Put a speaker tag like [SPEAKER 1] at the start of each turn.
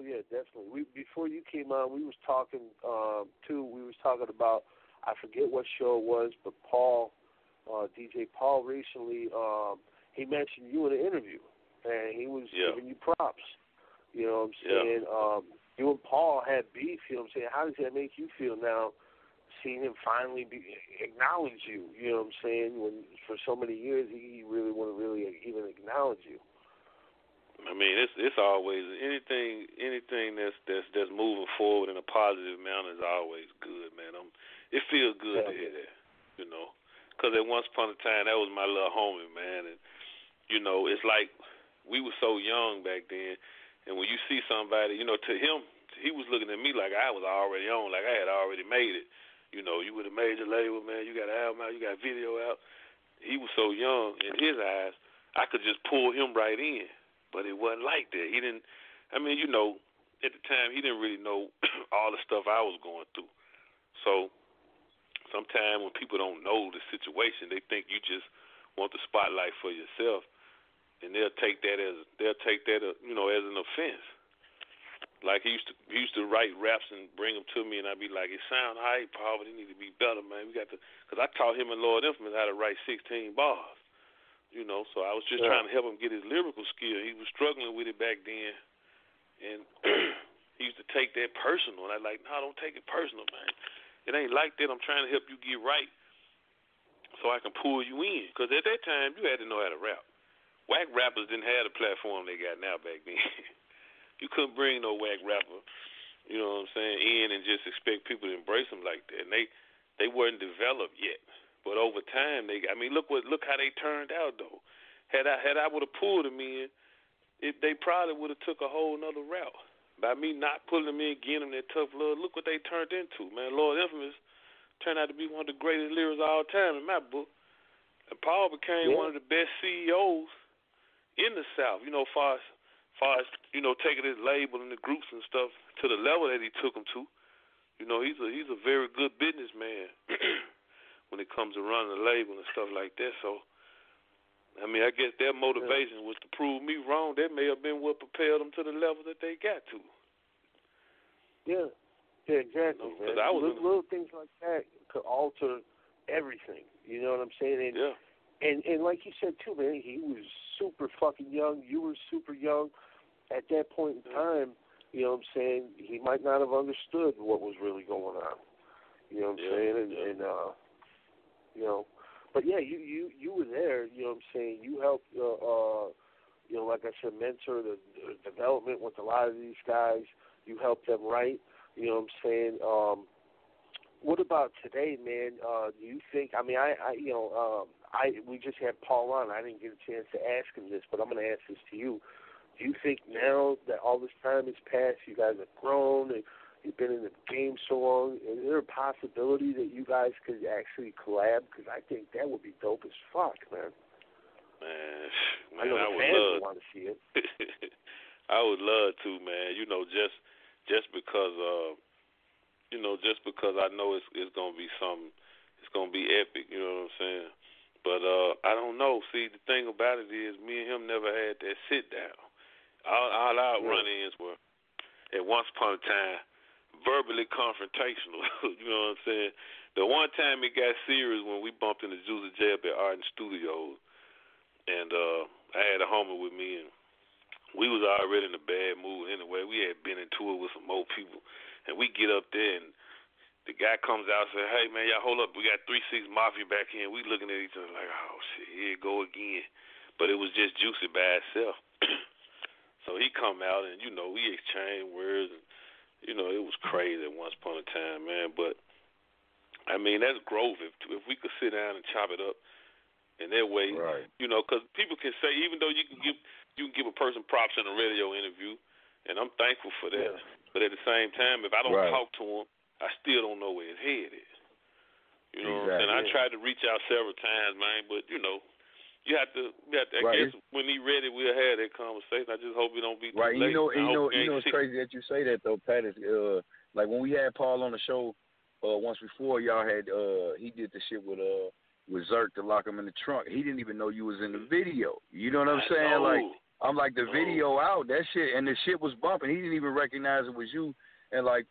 [SPEAKER 1] Oh yeah, definitely. We before you came on, we was talking um, too. We was talking about I forget what show it was, but Paul, uh, DJ Paul, recently um, he mentioned you in an interview, and he was
[SPEAKER 2] yeah.
[SPEAKER 1] giving you props. You know what I'm saying?
[SPEAKER 2] Yeah.
[SPEAKER 1] Um, you and Paul had beef. You know what I'm saying? How does that make you feel now? Seeing him finally be, acknowledge you, you know what I'm saying? When for so many years he really wouldn't really even acknowledge you.
[SPEAKER 2] I mean, it's it's always anything anything that's that's that's moving forward in a positive manner is always good, man. I'm, it feels good
[SPEAKER 1] yeah.
[SPEAKER 2] to hear that, you know, because at once upon a time that was my little homie, man, and you know, it's like we were so young back then, and when you see somebody, you know, to him, he was looking at me like I was already on, like I had already made it. You know, you with a major label, man. You got an album out, you got video out. He was so young in his eyes, I could just pull him right in but it wasn't like that. He didn't. I mean, you know, at the time he didn't really know all the stuff I was going through. So sometimes when people don't know the situation, they think you just want the spotlight for yourself, and they'll take that as they'll take that uh, you know as an offense. Like he used to he used to write raps and bring them to me, and I'd be like, "It sound high, Paul, but it need to be better, man. We got to." Because I taught him and Lord Infamous how to write 16 bars. You know, so I was just
[SPEAKER 1] yeah.
[SPEAKER 2] trying to help him get his lyrical skill. He was struggling with it back then, and he used to take that personal. And I like, no, don't take it personal, man. It ain't like that. I'm trying to help you get right, so I can pull you in. Because at that time, you had to know how to rap. Whack rappers didn't have the platform they got now back then. you couldn't bring no whack rapper, you know what I'm saying, in and just expect people to embrace them like that. And they they weren't developed yet. But over time, they I mean, look what look how they turned out though. Had I had I would have pulled them in, it, they probably would have took a whole another route. By me not pulling them in, getting them that tough love, look what they turned into, man. Lord Infamous turned out to be one of the greatest lyrics of all time in my book. And Paul became
[SPEAKER 1] yeah.
[SPEAKER 2] one of the best CEOs in the South. You know, far as far as you know, taking his label and the groups and stuff to the level that he took them to. You know, he's a he's a very good businessman. when it comes to running a label and stuff like that. So, I mean, I guess their motivation yeah. was to prove me wrong. That may have been what propelled them to the level that they got to.
[SPEAKER 1] Yeah, yeah, exactly.
[SPEAKER 2] You know,
[SPEAKER 1] man.
[SPEAKER 2] I was
[SPEAKER 1] little, little things like that could alter everything. You know what I'm saying? And,
[SPEAKER 2] yeah.
[SPEAKER 1] And and like you said too, man, he was super fucking young. You were super young. At that point in time, you know what I'm saying, he might not have understood what was really going on. You know what I'm
[SPEAKER 2] yeah.
[SPEAKER 1] saying? And,
[SPEAKER 2] yeah.
[SPEAKER 1] and uh you know. But yeah, you you you were there. You know what I'm saying. You helped, uh, uh, you know, like I said, mentor the, the development with a lot of these guys. You helped them write. You know what I'm saying. Um, what about today, man? Uh, do you think? I mean, I, I you know, um, I we just had Paul on. I didn't get a chance to ask him this, but I'm going to ask this to you. Do you think now that all this time has passed, you guys have grown and You've been in the game so long. Is there a possibility that you guys could actually collab? Because I think that would be dope as fuck, man.
[SPEAKER 2] Man, man
[SPEAKER 1] I know
[SPEAKER 2] I would
[SPEAKER 1] fans
[SPEAKER 2] love.
[SPEAKER 1] want to see it.
[SPEAKER 2] I would love to, man. You know, just just because, uh, you know, just because I know it's it's gonna be something. It's gonna be epic. You know what I'm saying? But uh, I don't know. See, the thing about it is, me and him never had that sit down. All, all our
[SPEAKER 1] yeah.
[SPEAKER 2] run-ins were at once upon a time verbally confrontational. you know what I'm saying? The one time it got serious when we bumped into Juicy J at Ardent Studios, and uh, I had a homie with me, and we was already in a bad mood anyway. We had been into it with some more people, and we get up there, and the guy comes out and says, "Hey man, y'all hold up, we got three six mafia back here." And we looking at each other like, "Oh shit, here it go again." But it was just Juicy by itself. so he come out, and you know we exchange words. And, you know, it was crazy once upon a time, man. But I mean, that's growth. If if we could sit down and chop it up in that way,
[SPEAKER 1] right.
[SPEAKER 2] you know, because people can say, even though you can give you can give a person props in a radio interview, and I'm thankful for that.
[SPEAKER 1] Yeah.
[SPEAKER 2] But at the same time, if I don't
[SPEAKER 1] right.
[SPEAKER 2] talk to him, I still don't know where his head is. You know
[SPEAKER 1] exactly.
[SPEAKER 2] what I tried to reach out several times, man, but you know, you have to. You have to I
[SPEAKER 1] right.
[SPEAKER 2] guess when he ready, we'll have that conversation. I just hope it don't be too
[SPEAKER 3] right.
[SPEAKER 2] late.
[SPEAKER 3] You know, you know, you know, it's crazy that you say that though, Pat. Is uh, like when we had Paul on the show uh once before, y'all had uh he did the shit with uh with Zerk to lock him in the trunk. He didn't even know you was in the video. You know what I'm
[SPEAKER 2] I
[SPEAKER 3] saying?
[SPEAKER 2] know.
[SPEAKER 3] Like I'm like the
[SPEAKER 2] Oh.
[SPEAKER 3] video out, that shit, and the shit was bumping. He didn't even recognize it was you. And like